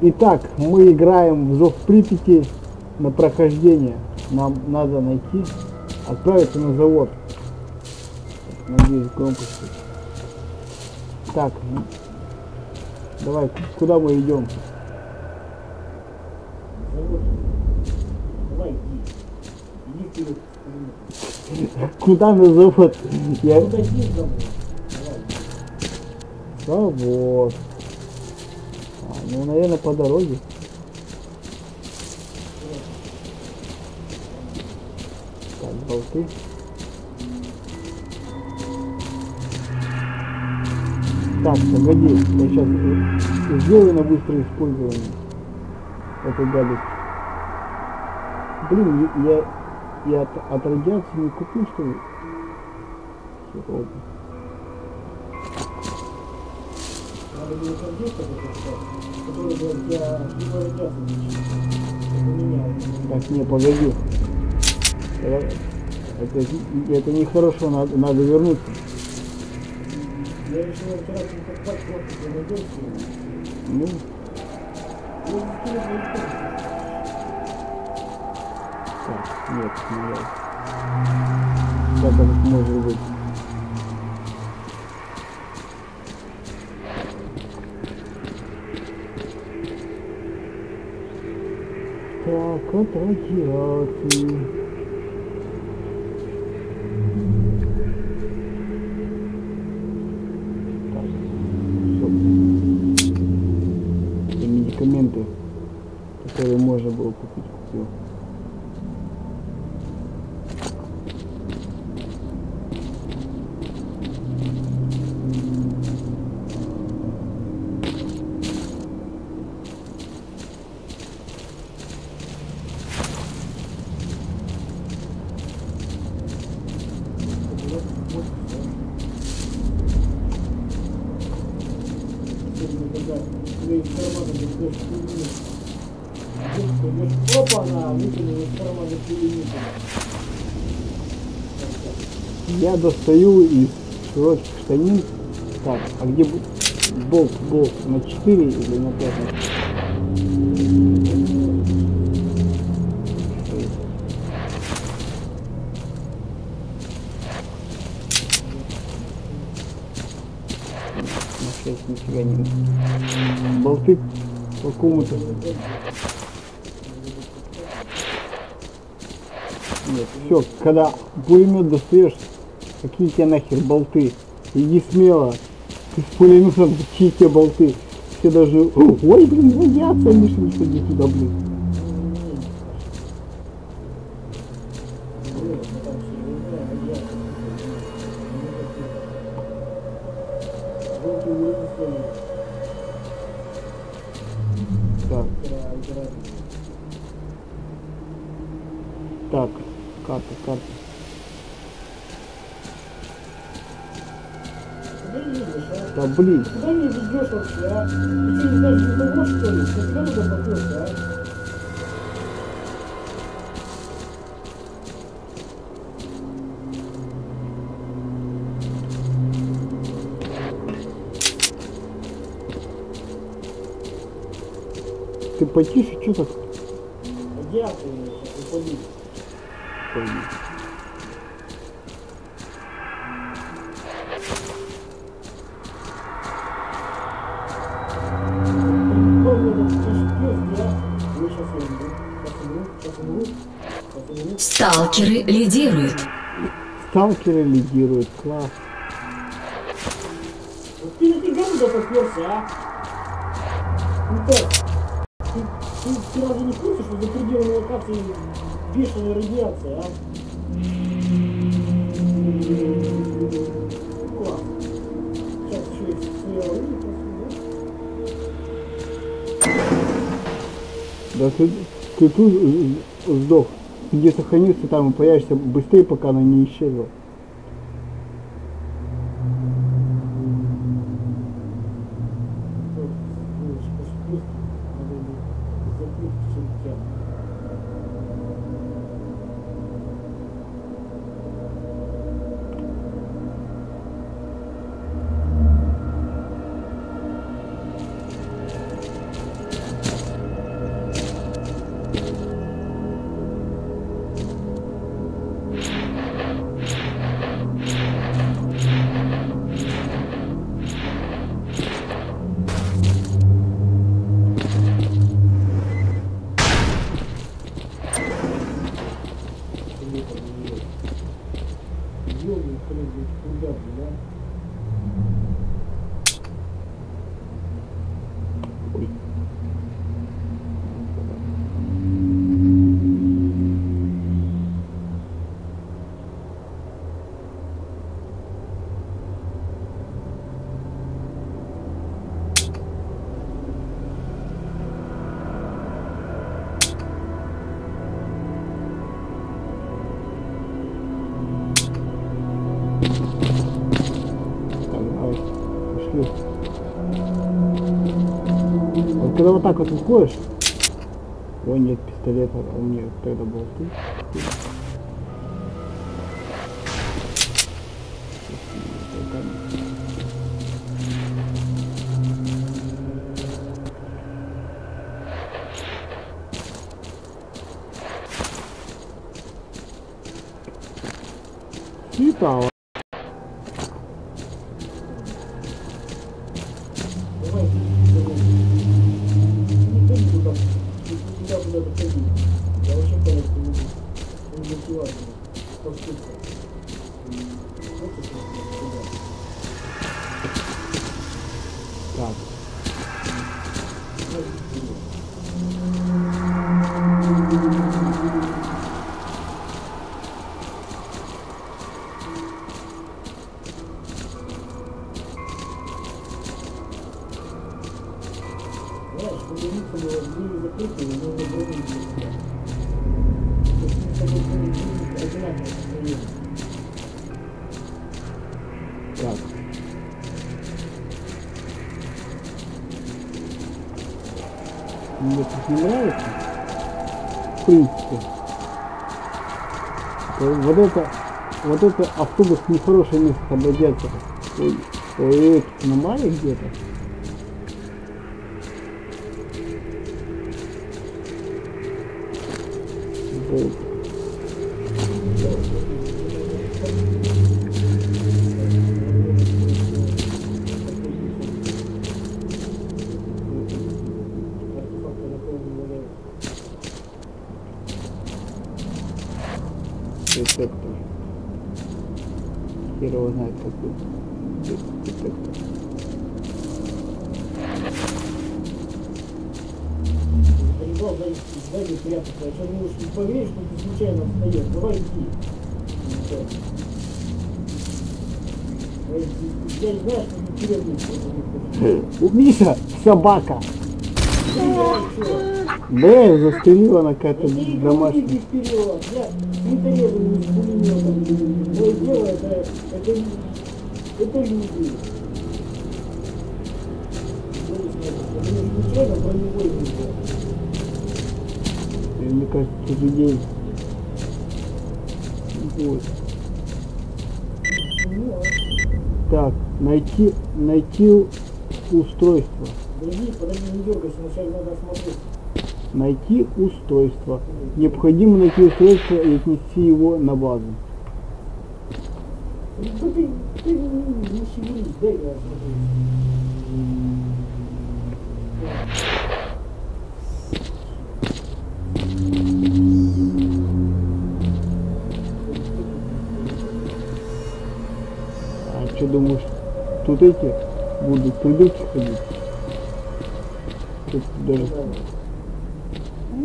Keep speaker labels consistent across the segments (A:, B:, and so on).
A: Итак, мы играем в Зов Припяти на прохождение. Нам надо найти, отправиться на завод. Надеюсь, громкость. Так, ну, давай, куда мы идем? Куда на завод? Я...
B: Иди завод?
A: Ну, наверное, по дороге. Так, болты. Так, погоди, я сейчас сделаю на быстрое использование этой гадости. Блин, я, я от, от радиации не купил, что ли? Всё,
B: Для.
A: Так, не, погоди. Это, это, это нехорошо, надо, надо вернуться.
B: Я решил вчера покупать.
A: Ну,
B: фотки.
A: так, нет, не я. Как это может быть? Так, от радиации. Так, всё. Это медикаменты, которые можно было купить, купил.
B: Опа-на, выкинул из кармана пулемет.
A: Я достаю из широких штанин. Так, а где болт, болт? На 4 или на 5? На 6 нифига не. Болты по какому-то. Нет, все, когда пулемет достаешь, какие тебе нахер болты? Иди смело. Ты с пулеметом, какие тебе болты? Все должны... Ой, блин, Миша, не ходи туда, блин. Потише, что так?
B: Сейчас уходи.
C: Сталкеры лидируют.
A: Сталкеры лидируют, класс.
B: Ты нафига туда попёрся, а? Ну как? Ты, разве не курсе, что за пределами локации бешеная радиация, а? Да?
A: Ты, ты тут э, сдох. Где сохранился, там и появишься быстрее, пока она не исчезла. Так вот выходишь, ой, нет пистолета, у меня тогда был ты.
B: Не туда куда доходи. Я вообще понять не могу. Он мотивация. Поступка.
A: Так, Вот это, вот это автобус нехорошее место обойдется. Ой, ой, тут аномалия где-то. Вот. Детектор. Хер его знает какой де- детектор.
B: Поебал, сзади, сзади прятаться. А что, думаешь, не поверишь, что ты случайно встаешь? Давай иди. Я не знаю, что ты
A: У Миша собака. Блин, застрелила она какая-то домашняя.
B: Это, это, лю- это люди.
A: И Мне кажется, день. Вот. Так, найти, найти устройство.
B: Подожди, подожди, не дергайся, вначале надо осмотреть.
A: Найти устройство. Необходимо найти устройство и отнести его на базу. А что думаешь, тут эти будут придурки ходить? Тут даже... Нет, тут
B: Могут быть кроватки вот, э,
A: снорки.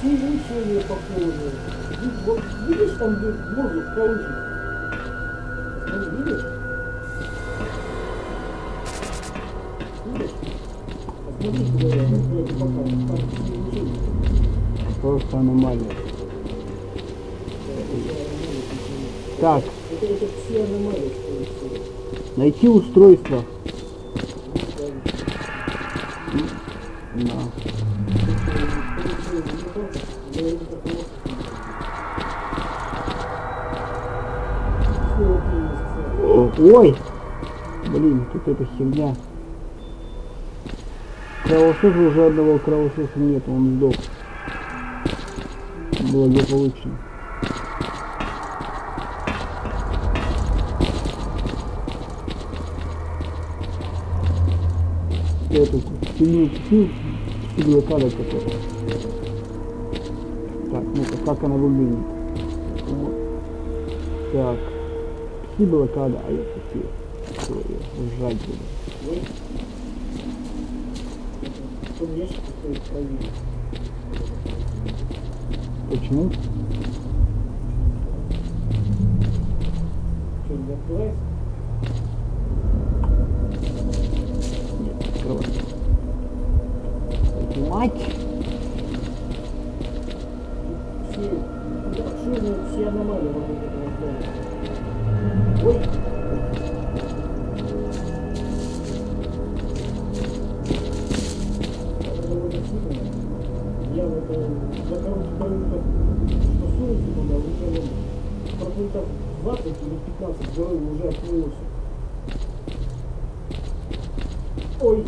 B: Все решения похожи. Видишь, там воздух решения.
A: Просто аномалия. Так,
B: Это, все аномалии, что.
A: Найти устройство. Ой! Блин, тут эта херня. Кровососа уже одного кровососа нет, он сдох. Благополучно. Эту фигню купил, блокада какая-то. Так, ну-ка, как она выглядит? Вот. Так, пси-блокада, а я купил. Всё, я Жрать буду.
B: В том
A: мать!
B: Все, обширные все аномалии вокруг этого здания. Ой!
A: Я вот
B: за короткий промежуток, что сунуться туда, уже процентов 20 или 15 здоровья уже открылось. Ой!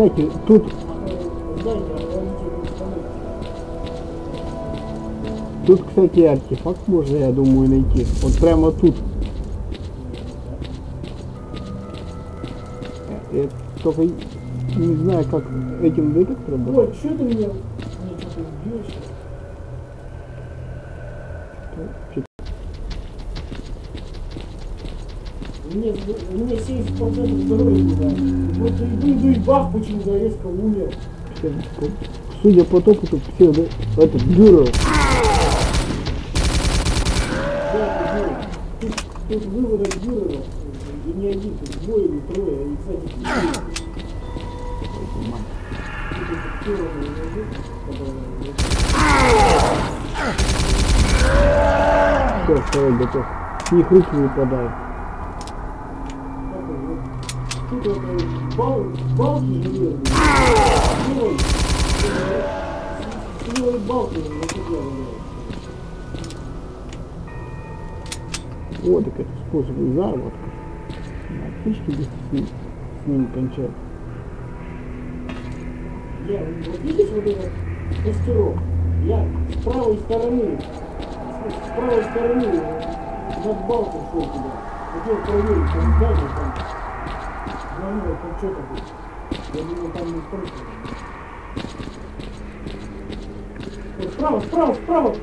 A: Кстати, тут, тут, кстати, артефакт можно, я думаю, найти. Вот прямо тут. Я только не знаю, как этим детектором.
B: Ой, что ты меня... Мне что-то бьешь? Мне, у меня 70% здоровья было. Вот иду, иду и бах, почему-то резко умер.
A: По- Судя по опыту, все, да, этот бюро.
B: Да, Тут, тут выводок Дюрера, и не один, тут двое или трое, и, кстати,
A: Все, второй готов. С них руки выпадают.
B: Вот
A: так это способ заработка. На птички без с ним, с ними кончают.
B: Я, вот видишь вот этот костерок? Я с правой стороны, с, правой стороны над балкой шел туда. Хотел проверить, там здание там. Звонил, там что такое? Я думал, там Справа, справа, справа!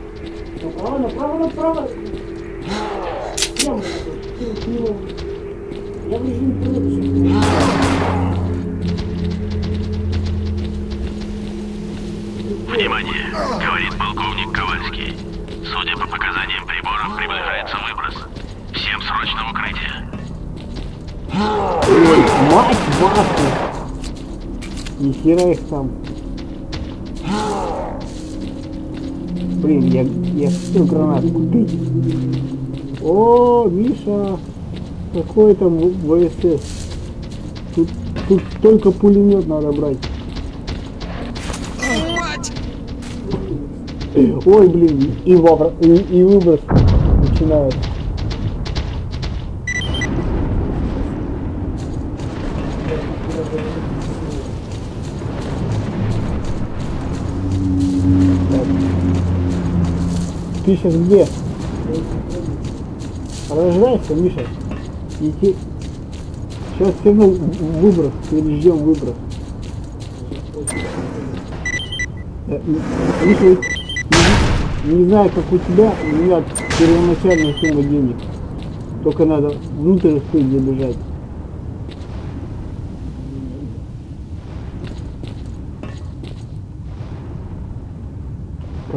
B: Направо, направо, направо! Я в режиме полета.
C: Внимание! Говорит полковник Ковальский. Судя по показаниям приборов, приближается выброс. Всем срочно в укрытие.
A: Ой, мать вашу! Ни хера их там. Блин, я, я хотел гранат купить. О, Миша, какой там ВСС? Тут, тут только пулемет надо брать. Ой, блин, и, вовра- и, и выброс начинает. Ты сейчас где? Рождайся, Миша. Иди. Сейчас в- выброс, переждем выброс. Э, Миша, не, знаю, как у тебя, у меня первоначальная сумма денег. Только надо внутрь успеть забежать.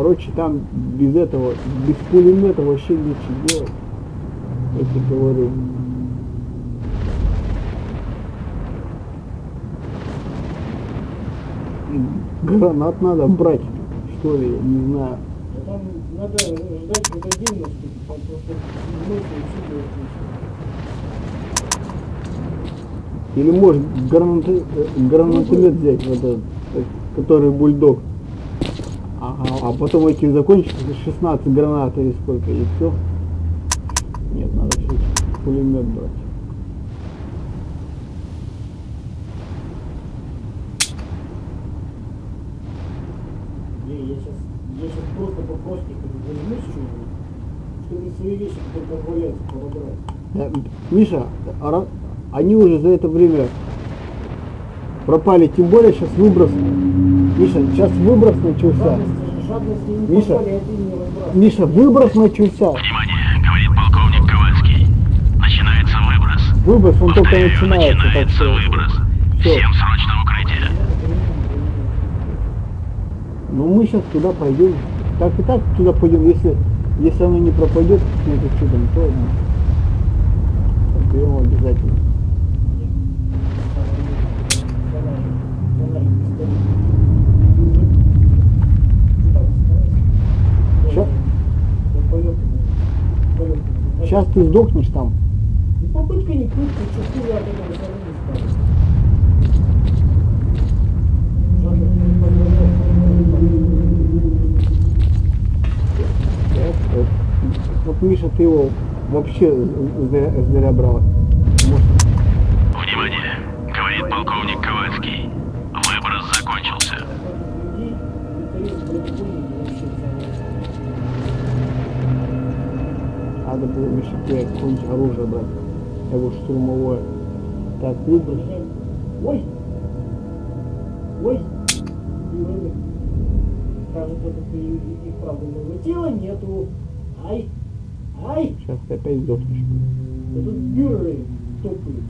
A: Короче, там без этого, без пулемета вообще нечего делать. Я тебе говорю. Гранат надо брать, что ли, не знаю.
B: Там надо ждать, там просто ночью учитывать
A: Или может гранаты, э, гранатомет взять, вот этот, который бульдог. Ага, а потом эти закончится 16 гранат или сколько, и все. Нет, надо все пулемет брать.
B: Я сейчас, просто по что-нибудь, чтобы свои вещи, валяются, подобрать.
A: Миша, а они уже за это время пропали, тем более сейчас выброс. Миша, сейчас выброс начался. Миша. Миша, выброс начался.
C: Внимание! Говорит полковник Ковальский. Начинается выброс.
A: Выброс, он только
C: Повторяю,
A: начинается, так
C: начинается
A: что...
C: выброс.
A: Всё.
C: Всем срочно в укрытие.
A: Ну мы сейчас туда пойдем. так и так туда пойдем. Если, если оно не пропадет каким-то чудом, то ну, берем обязательно. Сейчас ты сдохнешь там.
B: Попытка не пытка, хуже от этого
A: Вот Миша, ты его вообще зря, зря брал. Надо было тебе какое-нибудь оружие брать. Говорю, штурмовое. Так, выброс.
B: взял. Ой! Ой! Кажется, это и, и правда моего тела нету. Ай! Ай!
A: Сейчас ты опять сдохнешь.
B: Тут бюры топают.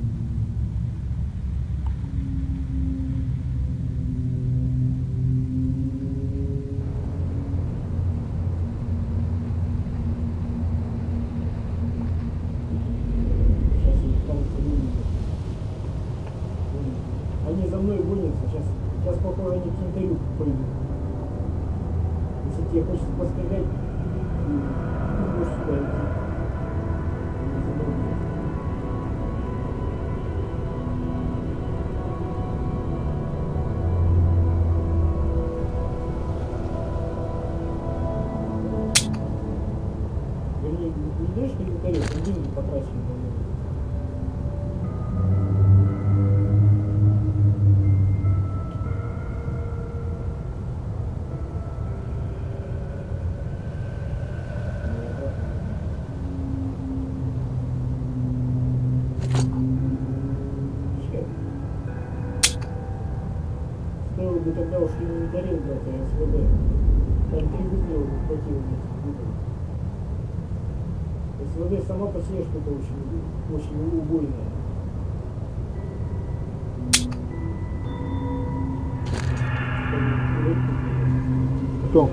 B: Бы тогда уж и не дарил брать, а СВД. Там три выстрела бы хватило бы. СВД сама по себе что-то очень, очень убойная.
A: Кто?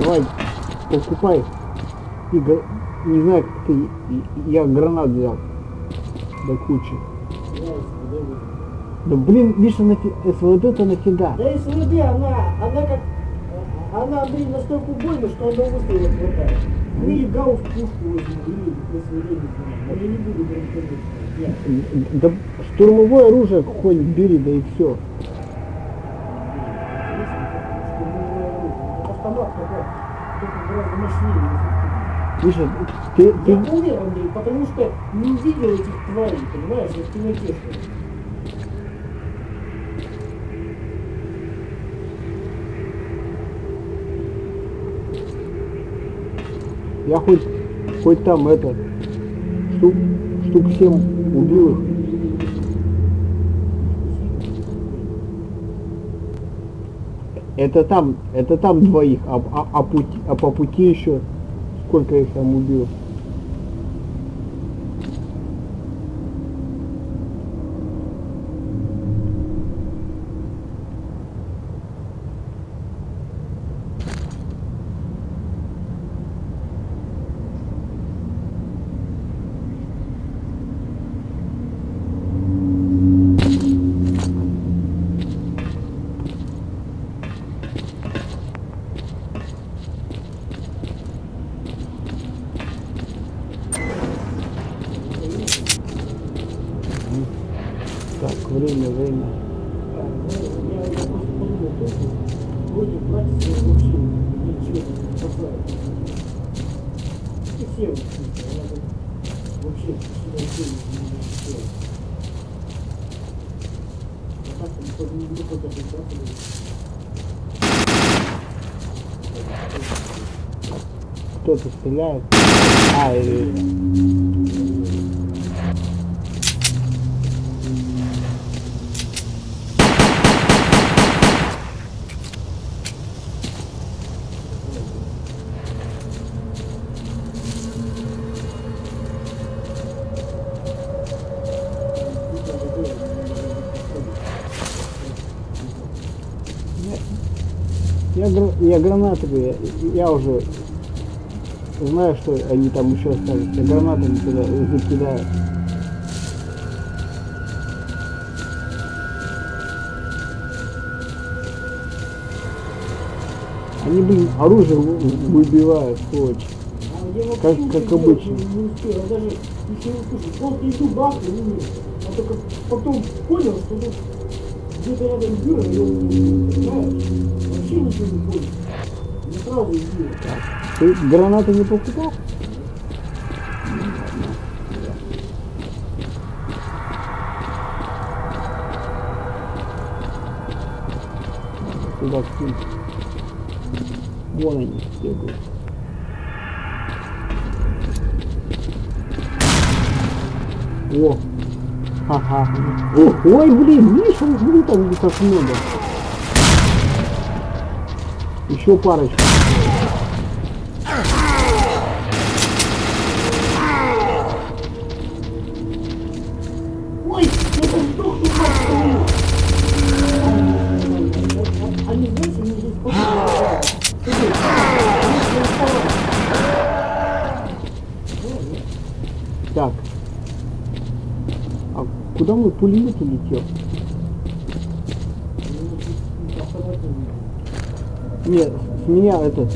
A: Давай, покупай. И гра- не знаю, как ты, я гранат взял. До кучи. Да блин, Миша, нафи... СВД-то нафига?
B: Да СВД, она, она как, она, Андрей, настолько убойна, что одного выстрела хватает. Ну или гаусс пушку возьму, или СВД не знаю. Но я не буду говорить.
A: Да штурмовое оружие какое-нибудь бери, да и все. Миша, ты, ты,
B: Я умер, Андрей, потому что не увидел этих тварей, понимаешь, я в темноте
A: я хоть, хоть там это, штук, штук 7 убил их. Это там, это там двоих, а, а, а, пути, а по пути еще сколько их там убил.
B: Я,
A: гра- я гранаты, я, уже знаю, что они там еще остались. Я гранатами туда закидаю. Они, блин, оружие вы- выбивают, сволочь.
B: А
A: Как- как
B: делать
A: обычно.
B: Не, успел, я даже ничего не слышал. Просто иду бах, и ну, а только потом понял, что тут где-то рядом Юра, и он, знаешь, вообще ничего не понял. Сразу иду.
A: Ты гранаты не покупал? Туда кинь. Вон они бегают. О! О, ой, блин, видишь, он смотри, там где как много. Еще парочку.
B: Ой, сдох, ну как стою. Они, здесь они вставали.
A: Так. А куда мой пулемет улетел? Нет, с меня этот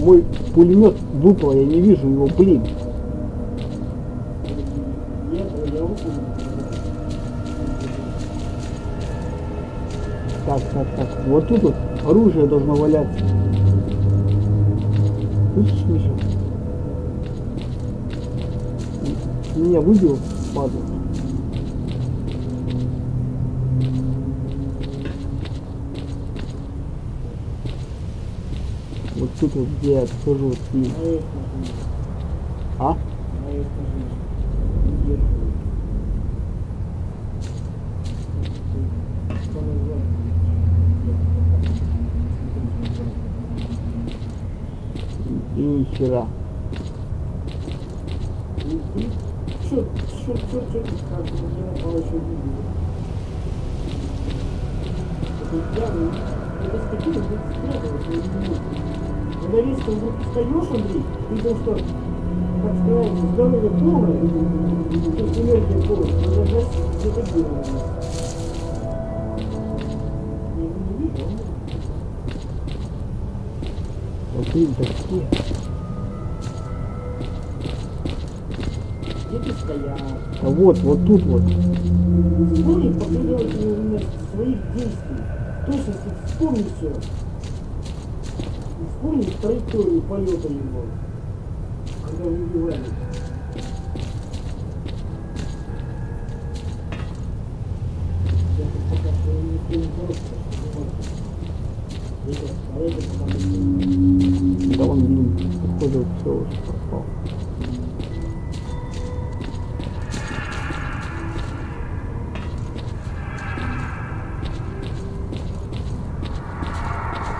A: мой пулемет выпал, я не вижу его, блин. Так, так, так. Вот тут вот оружие должно валяться. Слышишь, Миша? Меня выбил,
B: скажу, не держу. Что называется?
A: И хера.
B: Черт, черт, черт, черт, как бы мне напало еще видео. Это я, это с таким вот спрятываться, я не резко вдруг встаешь, Андрей, ты там что, как сказать, здоровье полное, то есть энергия полная, надо жать где-то он
A: Вот блин, такие.
B: где-то стоят.
A: А вот, вот тут вот.
B: Вспомни последовательность своих действий. Точности вспомни все. Просто. Ребят, а это пока что-
A: Да он, походу, все уже пропал.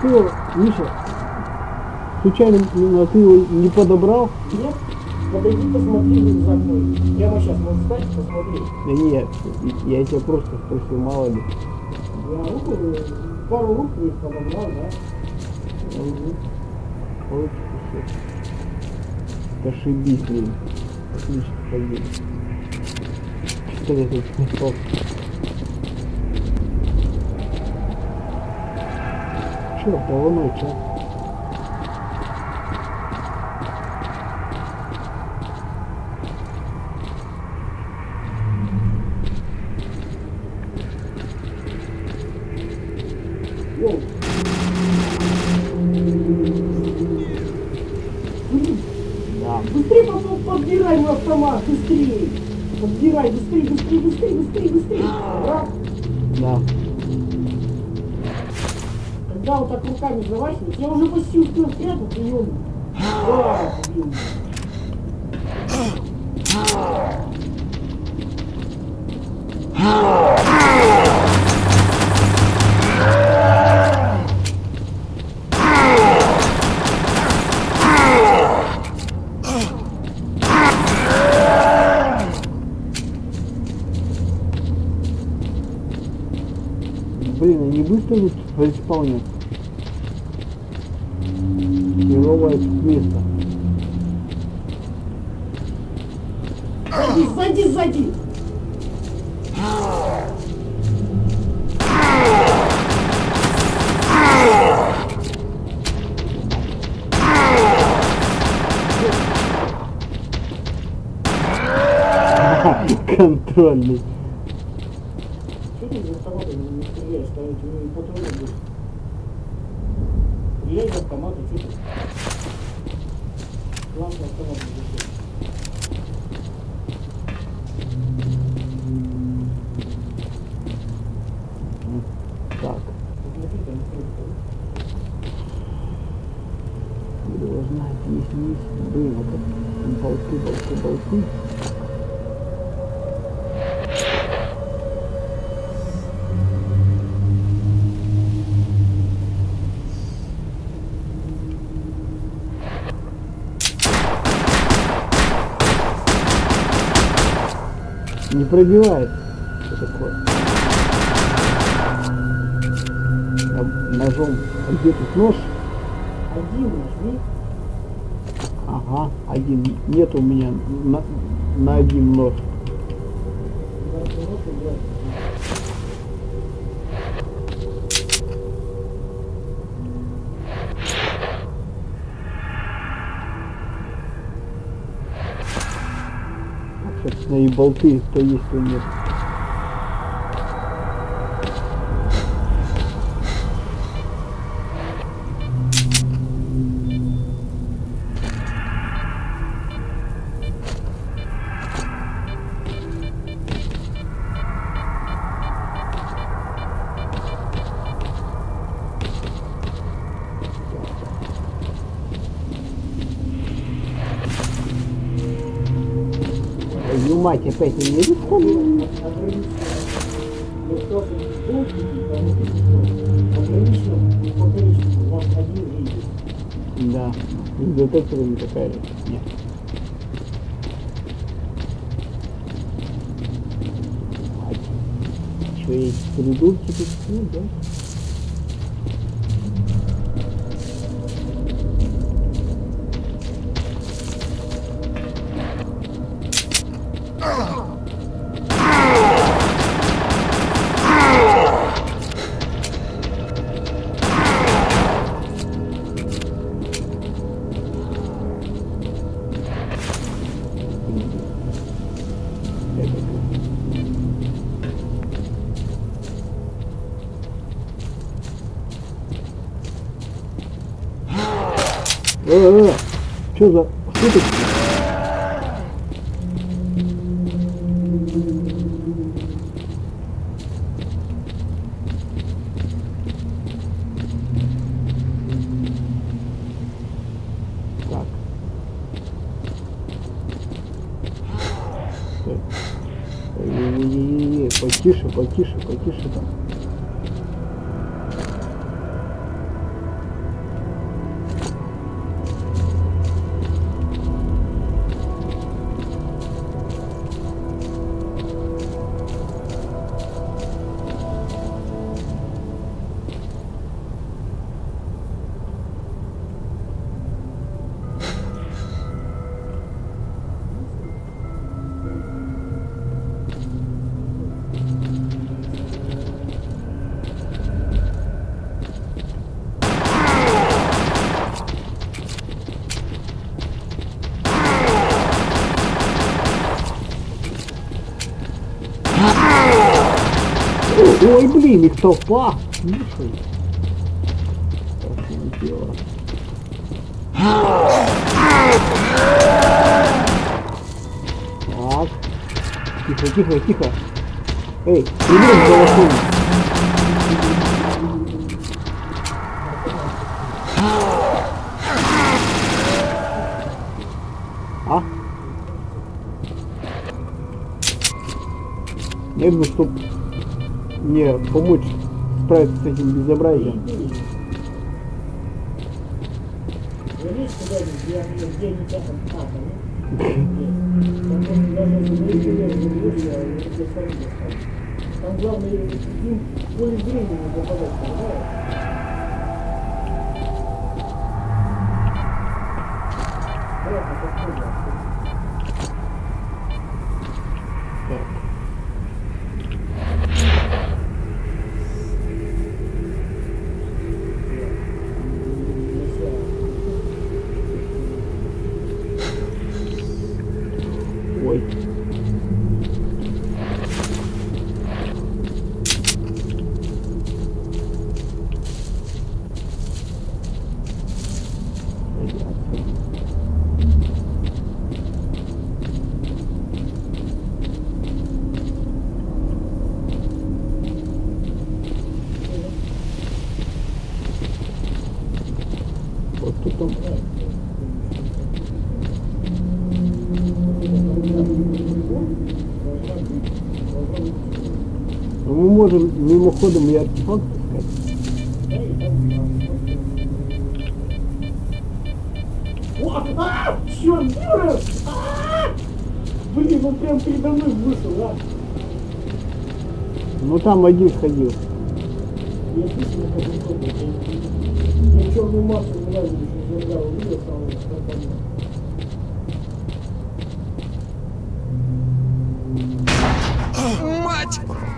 A: Его, Миша, случайно ты его не подобрал?
B: Нет? Подойди, посмотри рюкзак мой. Прямо сейчас можешь встать, посмотри.
A: Да нет, я тебя просто спросил, мало ли.
B: Я руку, э, пару рук их подобрал, да?
A: Мгм. Получится всё. Ошибись, блин. Отлично поедем. Что я тут смешал? Черт, а ночь, а?
B: Воу.
A: Да.
B: Быстрее потом подбирай мой автомат, быстрее. Подбирай, быстрее, быстрее, быстрее, быстрее, быстрее. Раз.
A: Да.
B: Руками завахиваешь, я уже почти успел спрятаться. Да, блин.
A: Блин, они быстро тут респаунят. Херовое тут место.
B: Сзади, сзади, сзади!
A: Контрольный.
B: Что ты из автомата не, стреляешь? Там эти ну, патроны будут. Стреляй из автомата, что ты? Классный автомат. будет.
A: Так,
B: Посмотри, там кто-то.
A: должна здесь вниз. Блин, вот это болты, болты, болты. Не пробивает. Что такое? Ножом. А где тут нож?
B: Один нажми.
A: Ага, один. Нет у меня на, на один нож.
B: на
A: Собственно, и болты, то есть, то нет.
B: Ты, пунктики, там.
A: Да, с детекторами такая. Нет. Мать. Что есть придурки тут? Да. Ой, блин, их толпа. Слушай. Страшное дело. Так. Тихо, тихо, тихо. Эй, к балахону. А? Нет бы, чтоб мне помочь справиться с этим безобразием.
B: Там главное, поле зрения не попадать, понимаешь?
A: Мимоходом и артефакт искать.
B: Черт! Блин, он прям передо мной вышел, а?
A: Ну там один ходил.
B: Я слышал, как он ходит. Я- Я черную массу глазу еще зажал, увидел самого страшного.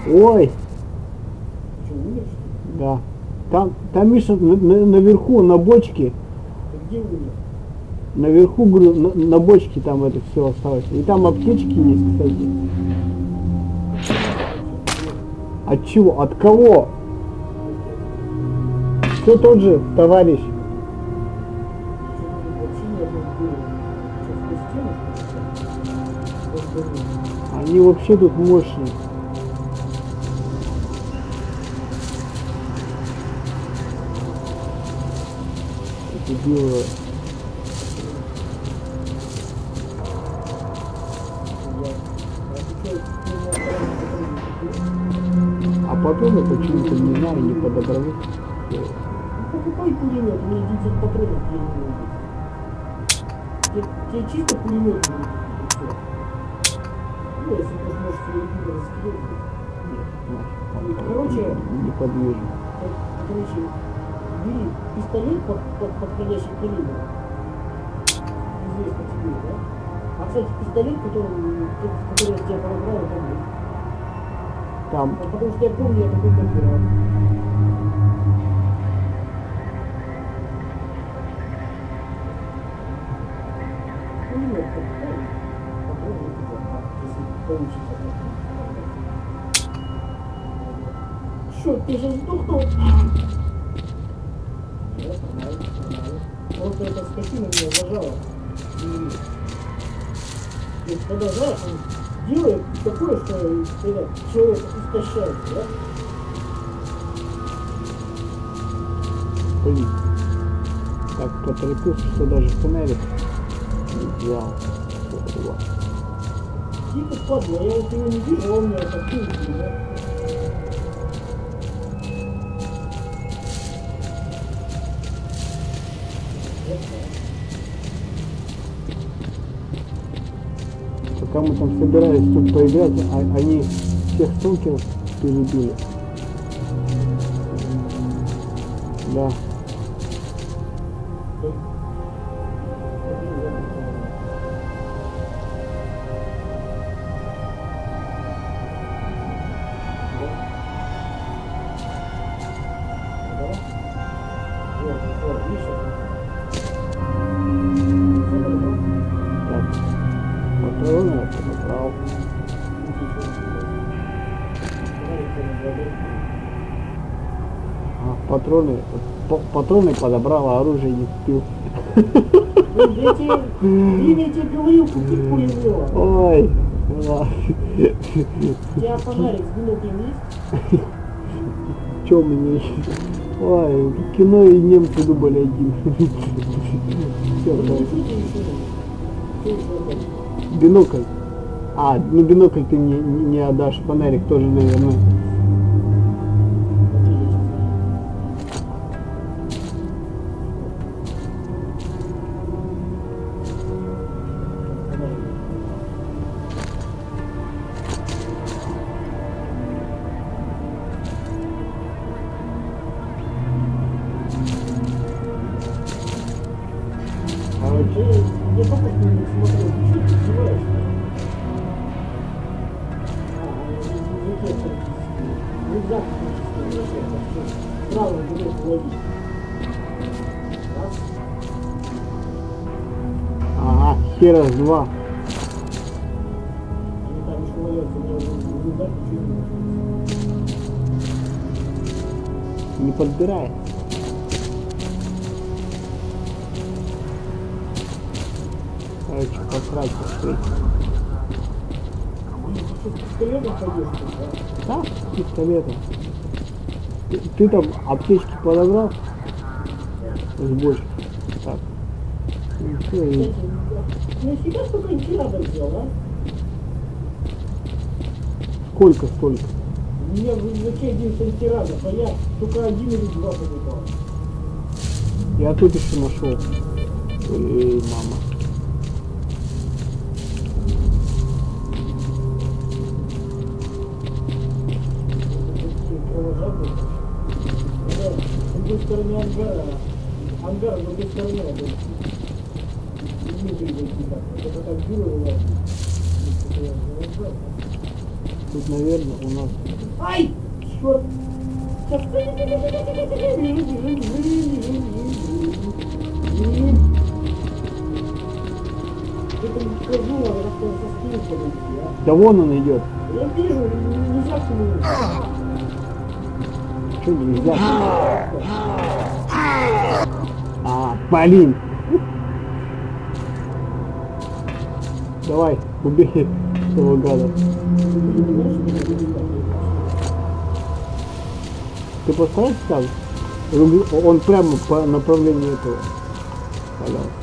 A: Ой,
B: Что, умер, что ли?
A: Да. Там, там Миша, на- на- наверху, на бочке,
B: где
A: наверху, говорю, на, на бочке там это все осталось. И там аптечки есть, кстати. От чего? От кого? Все тот же товарищ. Они вообще тут мощные. Белое. А потом я почему-то не знаю, не подобрали.
B: Покупай пулемет, у меня 900 патронов. Тебе, тебе чисто пулемет будет. Ну, если ты сможешь свои люди раскидать. Короче,
A: не подвижу.
B: Кор- Короче, бери пистолет под, под подходящий калибр. Известно тебе, да? А, кстати, пистолет, который, который я тебя подобрал, там есть.
A: Там
B: А Потому что я помню, я такой подбирал. Попробуй если получится. Черт, ты же сдохнул! И когда, знаешь, он делает такое, что этот человек истощается, да?
A: блин. Так поторопился, что даже фонарик не взял.
B: Тихо, падла, я вот его не вижу, а он меня атакует, да?
A: Там собирались тут поиграть, а, они всех сталкеров перебили. Да. Так. Патроны. А, патроны, патроны подобрал, а оружие не купил.
B: Я тебе говорил, купи пулемет.
A: Ой, да.
B: У тебя фонарик с биноклем есть?
A: Че у меня есть? Ой, кино и немцы дубль один. Все, да. Бинокль. А, ну бинокль ты мне не, не отдашь, фонарик тоже, наверное.
B: Блин, ты что, с пистолетом пойдешь, что ли, да?
A: С пистолетом. Ты, ты там аптечки подобрал? С больше. Так. И
B: ну себя столько антирадов взял, а?
A: сколько, сколько?
B: У меня в рюкзаке 11 антирадов, а я только один или два покупал.
A: Я тут еще нашел. Ой, мама. Тут, наверное, у нас
B: Ай! Черт!
A: Да вон он идет.
B: Я вижу, нельзя к нему.
A: Что нельзя? А, блин. Давай, убей этого гада. Ты поставишь там? Он прямо по направлению этого. Пожалуйста.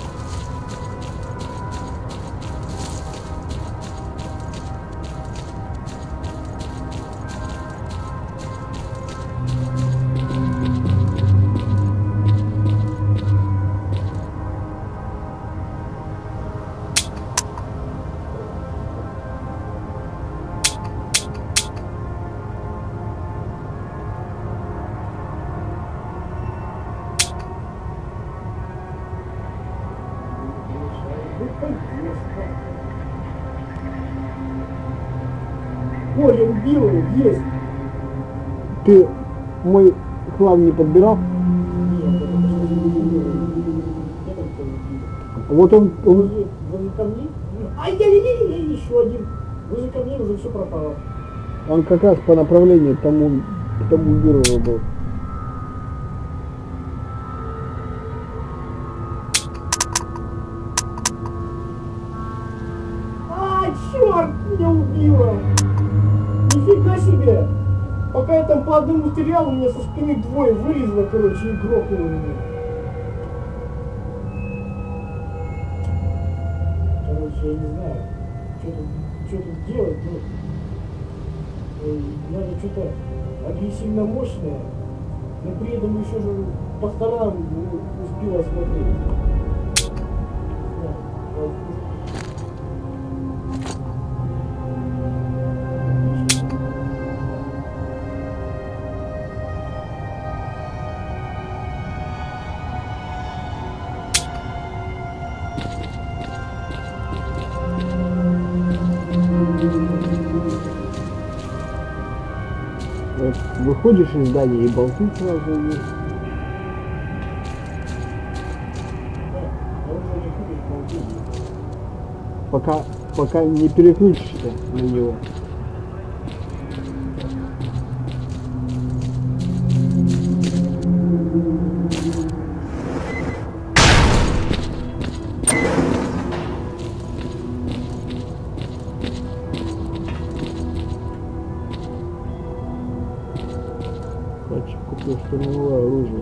B: Там кого убил.
A: Вот он, он
B: Возле, камней? Ай-яй-яй-яй, еще один. Возле камней уже все пропало.
A: Он как раз по направлению к тому, к тому бюро был.
B: Там по одному стрелял, у меня со спины двое вылезло, короче, и грохнуло меня. Короче, я не знаю, что тут, что тут делать, ну, э, надо что-то агрессивно мощное, но при этом еще же по сторонам успела смотреть.
A: Выходишь из здания и болты сразу есть. Пока, пока не переключишься на него. Штурмовое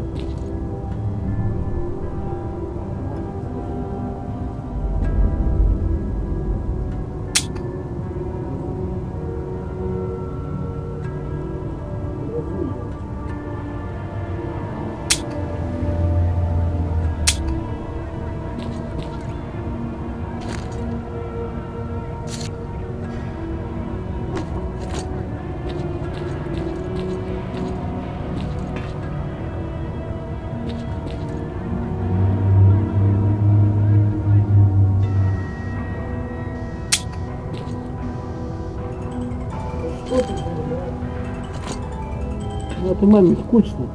A: маме скучно.